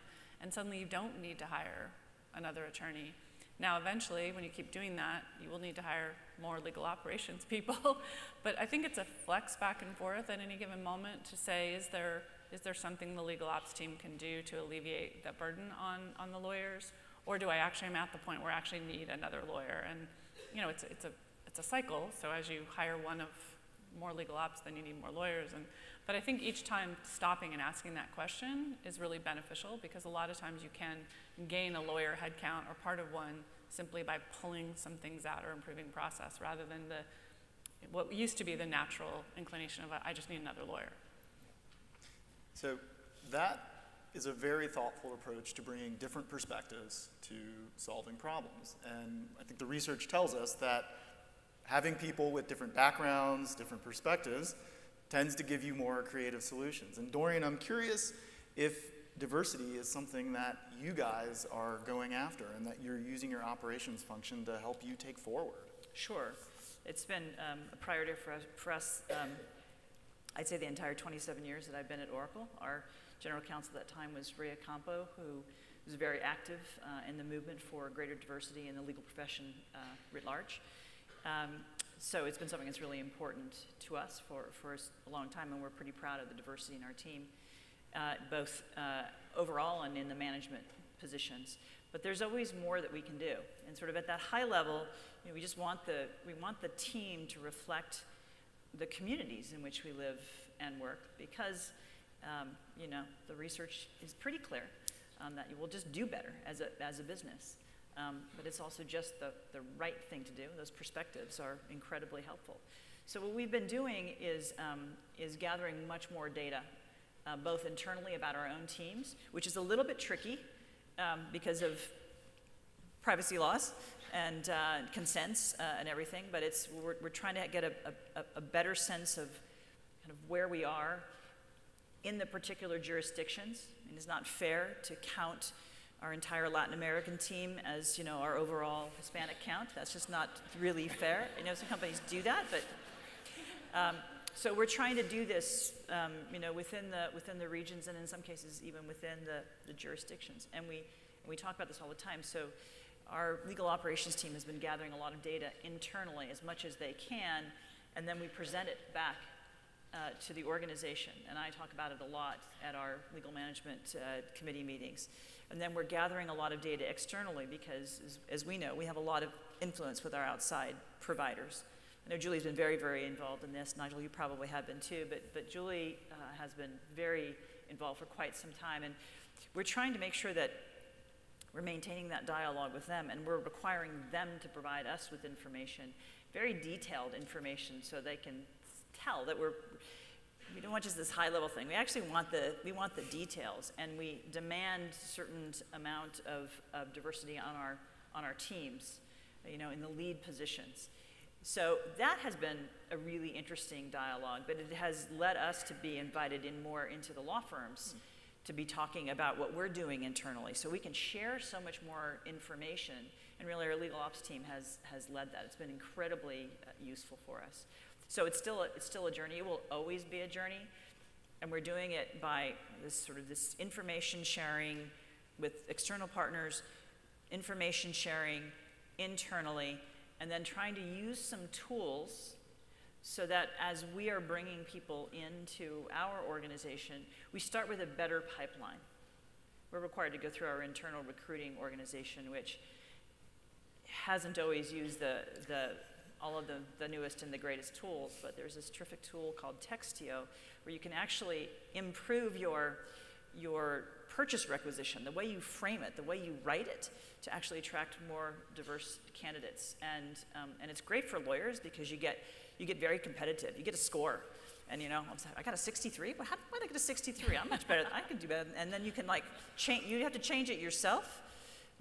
and suddenly you don't need to hire another attorney. Now, eventually, when you keep doing that, you will need to hire more legal operations [LAUGHS] people. but I think it's a flex back and forth at any given moment to say, is there, is there something the legal ops team can do to alleviate that burden on, on the lawyers? Or do I actually am at the point where I actually need another lawyer? And, you know, it's, it's, a, it's a cycle. So as you hire one of more legal ops, then you need more lawyers. And, but I think each time stopping and asking that question is really beneficial because a lot of times you can gain a lawyer headcount or part of one simply by pulling some things out or improving process rather than the what used to be the natural inclination of I just need another lawyer. So that is a very thoughtful approach to bringing different perspectives to solving problems. And I think the research tells us that having people with different backgrounds, different perspectives, tends to give you more creative solutions. And Dorian, I'm curious if diversity is something that you guys are going after and that you're using your operations function to help you take forward. Sure. It's been um, a priority for us, for us um, I'd say the entire 27 years that I've been at Oracle. Our general counsel at that time was Ray Campo, who was very active uh, in the movement for greater diversity in the legal profession uh, writ large. Um, so it's been something that's really important to us for, for a long time, and we're pretty proud of the diversity in our team, uh, both uh, overall and in the management positions. But there's always more that we can do. And sort of at that high level, you know, we just want the, we want the team to reflect the communities in which we live and work because, um, you know, the research is pretty clear um, that you will just do better as a, as a business. Um, but it's also just the, the right thing to do. Those perspectives are incredibly helpful. So what we've been doing is, um, is gathering much more data, uh, both internally about our own teams, which is a little bit tricky um, because of privacy laws and uh, consents uh, and everything, but it's, we're, we're trying to get a, a, a better sense of kind of where we are in the particular jurisdictions. I mean, it's not fair to count our entire Latin American team as you know our overall Hispanic count. That's just not really fair. I know some companies do that, but um, so we're trying to do this, um, you know, within the within the regions and in some cases even within the, the jurisdictions. And we and we talk about this all the time. So our legal operations team has been gathering a lot of data internally as much as they can, and then we present it back uh, to the organization. And I talk about it a lot at our legal management uh, committee meetings. And then we're gathering a lot of data externally because, as, as, we know, we have a lot of influence with our outside providers. I know Julie's been very, very involved in this. Nigel, you probably have been too, but, but Julie uh, has been very involved for quite some time. And we're trying to make sure that we're maintaining that dialogue with them and we're requiring them to provide us with information, very detailed information, so they can tell that we're we don't want just this high level thing. We actually want the, we want the details and we demand certain amount of, of diversity on our, on our teams, you know, in the lead positions. So that has been a really interesting dialogue, but it has led us to be invited in more into the law firms to be talking about what we're doing internally. So we can share so much more information, and really our legal ops team has, has led that. It's been incredibly uh, useful for us. So it's still, a, it's still a journey. It will always be a journey. And we're doing it by this sort of this information sharing with external partners, information sharing internally, and then trying to use some tools so that as we are bringing people into our organization, we start with a better pipeline. We're required to go through our internal recruiting organization, which hasn't always used the, the all of the, the newest and the greatest tools, but there's this terrific tool called Textio where you can actually improve your, your purchase requisition, the way you frame it, the way you write it, to actually attract more diverse candidates. And, um, and it's great for lawyers because you get, you get very competitive. You get a score. And you know, I got a 63, but how did I get a 63? I'm much better. I can do better. And then you can like change. You have to change it yourself,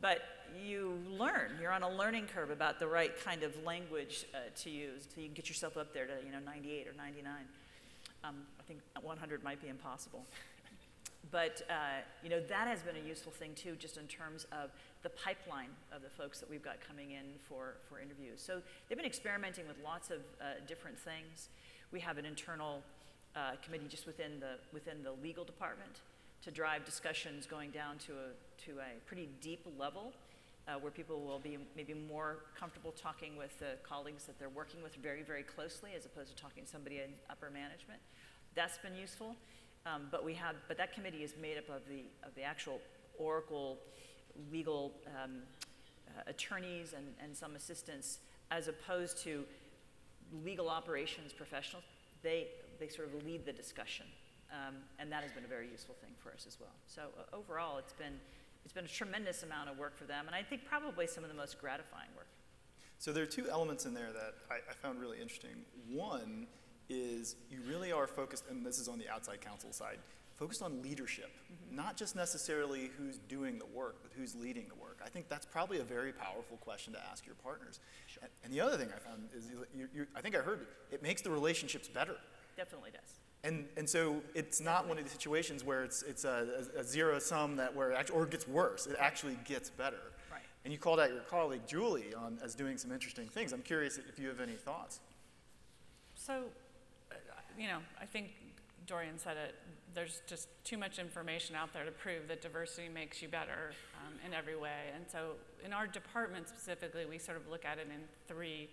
but you learn. You're on a learning curve about the right kind of language uh, to use so you can get yourself up there to you know 98 or 99. Um, I think 100 might be impossible. But uh, you know that has been a useful thing too, just in terms of the pipeline of the folks that we've got coming in for, for interviews. So they've been experimenting with lots of uh, different things. We have an internal uh, committee just within the within the legal department to drive discussions going down to a to a pretty deep level uh, where people will be maybe more comfortable talking with the colleagues that they're working with very, very closely as opposed to talking to somebody in upper management. That's been useful. Um, but we have, but that committee is made up of the, of the actual Oracle legal um, uh, attorneys and, and some assistants as opposed to legal operations professionals. They, they sort of lead the discussion. Um, and that has been a very useful thing for us as well. So uh, overall, it's been, it's been a tremendous amount of work for them, and I think probably some of the most gratifying work. So there are two elements in there that I, I found really interesting. One is you really are focused, and this is on the outside counsel side, focused on leadership, mm-hmm. not just necessarily who's doing the work, but who's leading the work. I think that's probably a very powerful question to ask your partners. Sure. And, and, the other thing I found is, you, you, I think I heard it, it makes the relationships better. Definitely does. And, and so it's not one of the situations where it's, it's a, a, a zero sum that where it or it gets worse. It actually gets better. Right. And you called out your colleague Julie on, as doing some interesting things. I'm curious if you have any thoughts. So, uh, you know, I think Dorian said it. There's just too much information out there to prove that diversity makes you better um, in every way. And so, in our department specifically, we sort of look at it in three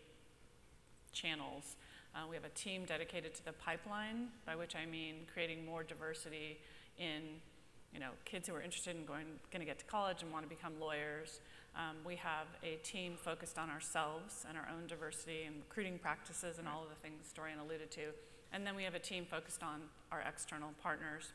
channels. Uh, we have a team dedicated to the pipeline, by which I mean creating more diversity in you know, kids who are interested in going, going to get to college and want to become lawyers. Um, we have a team focused on ourselves and our own diversity and recruiting practices and all of the things Dorian alluded to. And then we have a team focused on our external partners.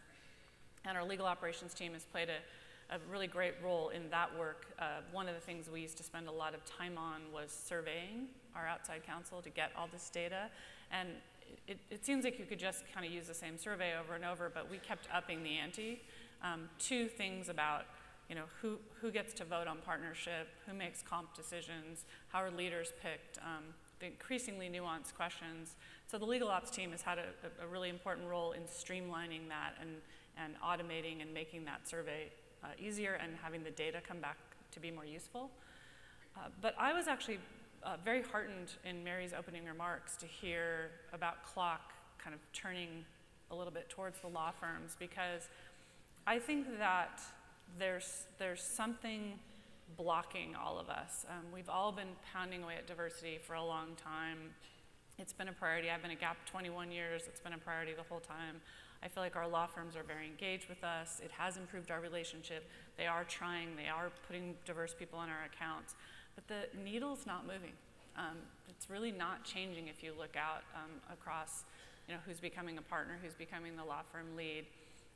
And our legal operations team has played a, a really great role in that work. Uh, one of the things we used to spend a lot of time on was surveying our outside counsel to get all this data. And it, it seems like you could just kind of use the same survey over and over, but we kept upping the ante. Um, two things about you know, who, who gets to vote on partnership, who makes comp decisions, how are leaders picked, um, the increasingly nuanced questions. So the legal ops team has had a, a, really important role in streamlining that and, and automating and making that survey uh, easier and having the data come back to be more useful. Uh, but I was actually uh, very heartened in Mary's opening remarks to hear about CLOC kind of turning a little bit towards the law firms because I think that there's, there's something blocking all of us. Um, we've all been pounding away at diversity for a long time. It's been a priority. I've been at Gap 21 years. It's been a priority the whole time. I feel like our law firms are very engaged with us. It has improved our relationship. They are trying, they are putting diverse people on our accounts but the needle's not moving. Um, it's really not changing if you look out um, across, you know, who's becoming a partner, who's becoming the law firm lead.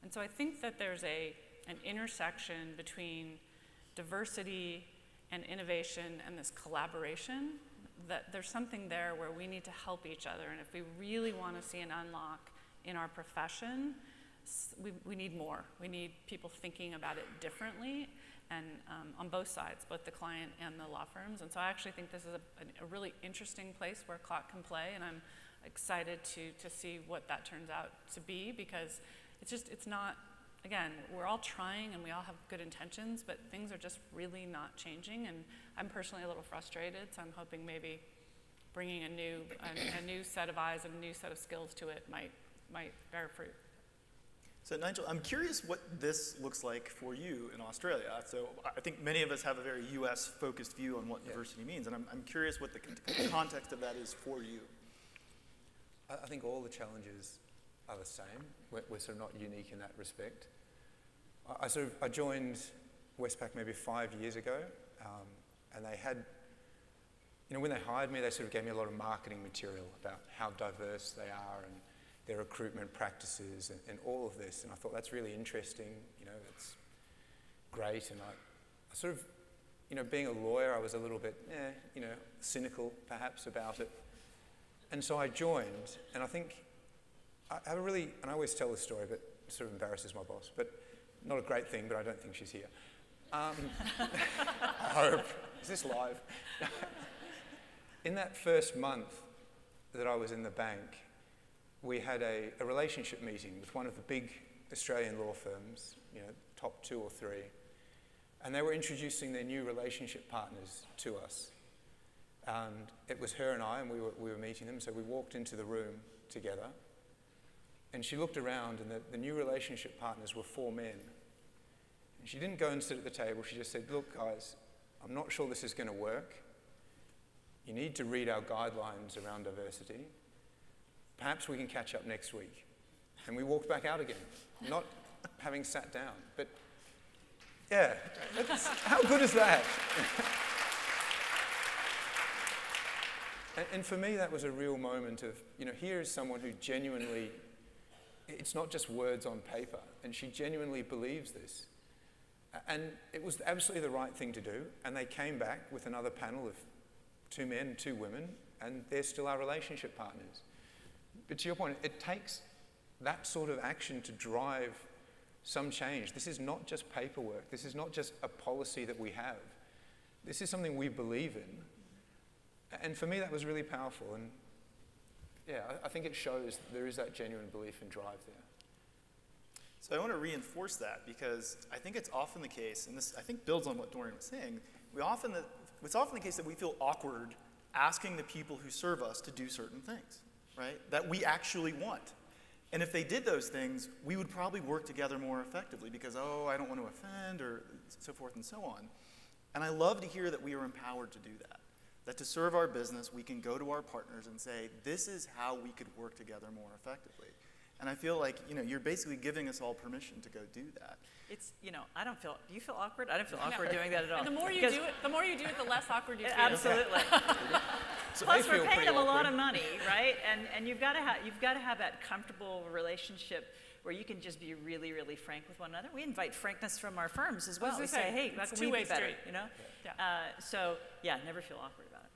And so I think that there's a, an intersection between diversity and innovation and this collaboration, that there's something there where we need to help each other. And if we really want to see an unlock in our profession, we, we need more. We need people thinking about it differently and um, on both sides, both the client and the law firms. And so I actually think this is a, a, really interesting place where CLOC can play, and I'm excited to, to see what that turns out to be because it's just, it's not, again, we're all trying and we all have good intentions, but things are just really not changing. And I'm personally a little frustrated, so I'm hoping maybe bringing a new, a, a new set of eyes and a new set of skills to it might, might bear fruit. So Nigel, I'm curious what this looks like for you in Australia. So I think many of us have a very U.S. focused view on what yeah. diversity means, and I'm, I'm curious what the context of that is for you. I think all the challenges are the same. We're, we're sort of not unique in that respect. I, I, sort of I joined Westpac maybe five years ago, um, and they had, you know, when they hired me, they sort of gave me a lot of marketing material about how diverse they are and their recruitment practices and, and, all of this. And I thought that's really interesting. You know, it's great. And I, I, sort of, you know, being a lawyer, I was a little bit, eh, you know, cynical perhaps about it. And so I joined, and I think I have a really, and I always tell this story, but sort of embarrasses my boss, but not a great thing, but I don't think she's here. Um, [LAUGHS] I hope. Is this live? [LAUGHS] in that first month that I was in the bank, we had a, a relationship meeting with one of the big Australian law firms, you know, top two or three, and they were introducing their new relationship partners to us. And it was her and I, and we were, we were meeting them, so we walked into the room together. And she looked around, and the, the new relationship partners were four men. And she didn't go and sit at the table, she just said, Look, guys, I'm not sure this is going to work. You need to read our guidelines around diversity. Perhaps we can catch up next week. And we walked back out again, not having sat down. But yeah, how good is that? and, for me, that was a real moment of, you know, here is someone who genuinely, it's not just words on paper, and she genuinely believes this. And it was absolutely the right thing to do. And they came back with another panel of two men two women, and they're still our relationship partners. But to your point, it takes that sort of action to drive some change. This is not just paperwork. This is not just a policy that we have. This is something we believe in. And for me, that was really powerful. And yeah, I, think it shows that there is that genuine belief and drive there. So I want to reinforce that because I think it's often the case, and this I think builds on what Dorian was saying. We often it's often the case that we feel awkward asking the people who serve us to do certain things, right? That we actually want. And if they did those things, we would probably work together more effectively because, oh, I don't want to offend, or so forth and so on. And I love to hear that we are empowered to do that. That to serve our business, we can go to our partners and say, this is how we could work together more effectively. And I feel like, you know, you're basically giving us all permission to go do that. It's, you know, I don't feel, do you feel awkward? I don't feel [LAUGHS] awkward no. doing that at all. And the more you do it, the more you do it, the less awkward you [LAUGHS] feel. Absolutely. [LAUGHS] so Plus, we're paying them a lot of money, right? And, and you've got to have, you've got to have that comfortable relationship where you can just be really, really frank with one another. We invite frankness from our firms as well. We say, say, hey, that's two way better, street. you know? Yeah. Uh, so, yeah, never feel awkward about it.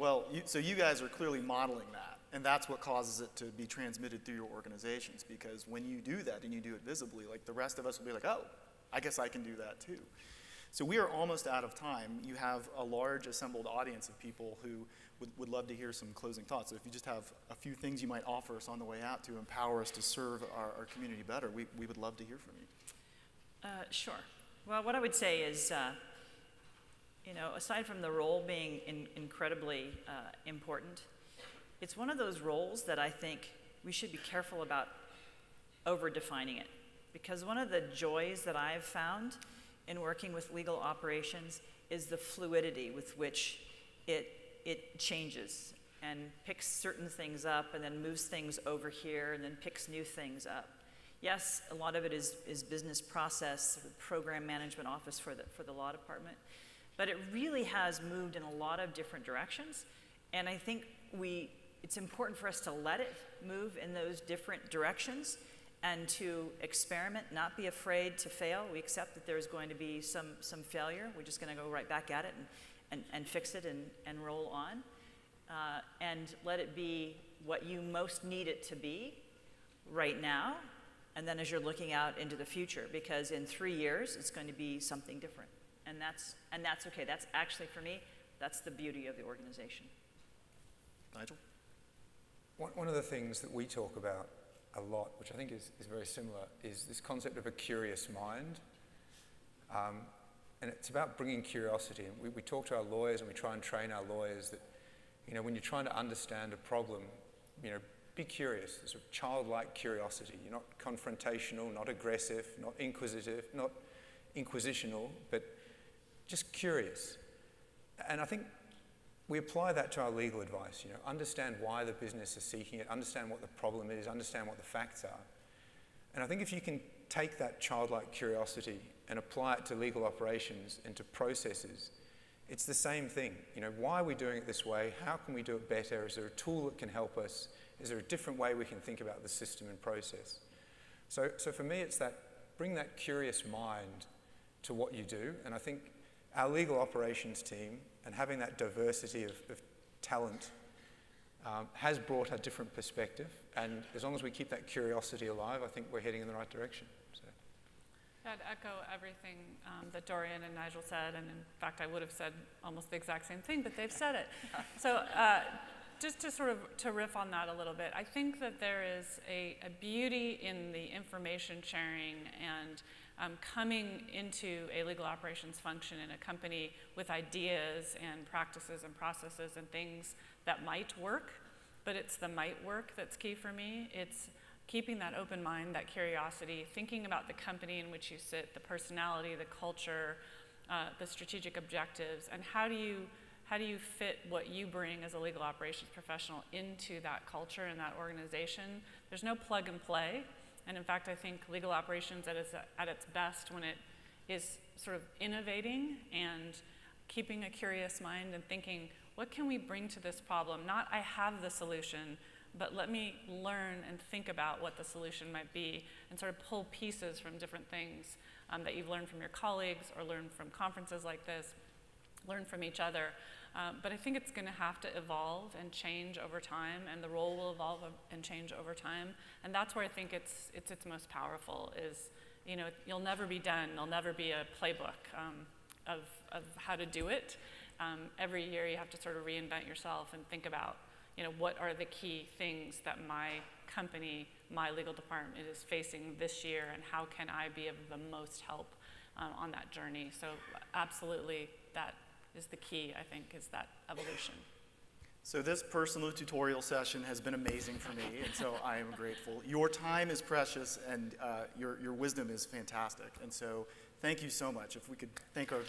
Well, you, so you guys are clearly modeling that. And that's what causes it to be transmitted through your organizations because when you do that and you do it visibly, like the rest of us will be like, oh, I guess I can do that too. So we are almost out of time. You have a large assembled audience of people who would, would love to hear some closing thoughts. So if you just have a few things you might offer us on the way out to empower us to serve our, our community better, we, we would love to hear from you. Uh, sure. Well, what I would say is, uh, you know, aside from the role being in, incredibly uh, important, it's one of those roles that I think we should be careful about over defining it. Because one of the joys that I've found in working with legal operations is the fluidity with which it, it changes and picks certain things up and then moves things over here and then picks new things up. Yes, a lot of it is, is business process, program management office for the, for the law department, but it really has moved in a lot of different directions. And I think we it's important for us to let it move in those different directions and to experiment, not be afraid to fail. We accept that there's going to be some, some failure. We're just going to go right back at it and, and, and fix it and, and roll on. Uh, and let it be what you most need it to be right now. And then as you're looking out into the future, because in three years, it's going to be something different. And that's, and that's okay. That's actually, for me, that's the beauty of the organization. Nigel? One of the things that we talk about a lot, which I think is, is very similar, is this concept of a curious mind. Um, and it's about bringing curiosity. And we, we talk to our lawyers and we try and train our lawyers that, you know, when you're trying to understand a problem, you know, be curious. There's a childlike curiosity. You're not confrontational, not aggressive, not inquisitive, not inquisitional, but just curious. And I think we apply that to our legal advice. You know, understand why the business is seeking it, understand what the problem is, understand what the facts are. And I think if you can take that childlike curiosity and apply it to legal operations and to processes, it's the same thing. You know, why are we doing it this way? How can we do it better? Is there a tool that can help us? Is there a different way we can think about the system and process? So, so for me, it's that bring that curious mind to what you do. And I think our legal operations team and having that diversity of, of talent um, has brought a different perspective. And as long as we keep that curiosity alive, I think we're heading in the right direction. So. I'd echo everything um, that Dorian and Nigel said, and in fact, I would have said almost the exact same thing, but they've said it. [LAUGHS] so, uh, just to sort of to riff on that a little bit, I think that there is a, a beauty in the information sharing and um, coming into a legal operations function in a company with ideas and practices and processes and things that might work, but it's the might work that's key for me. It's keeping that open mind, that curiosity, thinking about the company in which you sit, the personality, the culture, uh, the strategic objectives, and how do you how do you fit what you bring as a legal operations professional into that culture and that organization? There's no plug and play. And in fact, I think legal operations at its, at its best when it is sort of innovating and keeping a curious mind and thinking, what can we bring to this problem? Not I have the solution, but let me learn and think about what the solution might be and sort of pull pieces from different things um, that you've learned from your colleagues or learned from conferences like this, learn from each other. Um, but I think it's going to have to evolve and change over time, and the role will evolve and change over time. And that's where I think it's, it's its most powerful is, you know, you'll never be done. There'll never be a playbook um, of, of how to do it. Um, every year you have to sort of reinvent yourself and think about, you know, what are the key things that my company, my legal department is facing this year and how can I be of the most help um, on that journey. So absolutely that is the key, I think, is that evolution. So this personal tutorial session has been amazing for me, and so I am grateful. Your time is precious, and uh, your, your wisdom is fantastic, and so thank you so much. If we could thank our...